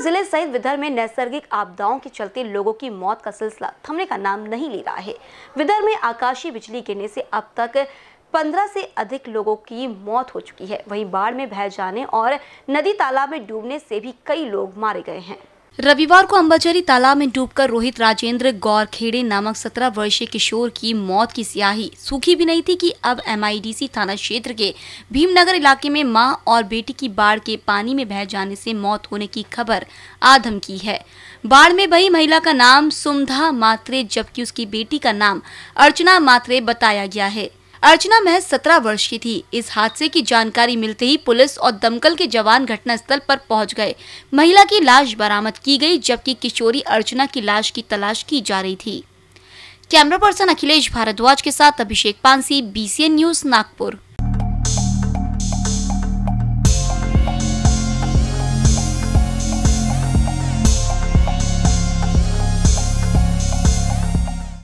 ज़िले सहित विदर्भ में नैसर्गिक आपदाओं के चलते लोगों की मौत का सिलसिला थमने का नाम नहीं ले रहा है। विदर्भ में आकाशीय बिजली गिरने से अब तक पंद्रह से अधिक लोगों की मौत हो चुकी है। वहीं बाढ़ में बह जाने और नदी तालाब में डूबने से भी कई लोग मारे गए हैं। रविवार को अंबाचरी तालाब में डूबकर रोहित राजेंद्र गौर खेड़े नामक 17 वर्षीय किशोर की मौत की स्याही। सूखी भी नहीं थी कि अब एमआईडीसी थाना क्षेत्र के भीमनगर इलाके में माँ और बेटी की बाढ़ के पानी में बह जाने से मौत होने की खबर आधम की है। बाढ़ में बही महिला का नाम सुमधा मात्रे, जबकि उसकी बेटी का नाम अर्चना मात्रे बताया गया है। अर्चना महज सत्रह वर्ष की थी। इस हादसे की जानकारी मिलते ही पुलिस और दमकल के जवान घटनास्थल पर पहुँच गए। महिला की लाश बरामद की गई, जबकि किशोरी अर्चना की लाश की तलाश की जा रही थी। कैमरा पर्सन अखिलेश भारद्वाज के साथ अभिषेक पांसी बीसीएन न्यूज़ नागपुर।